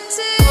city.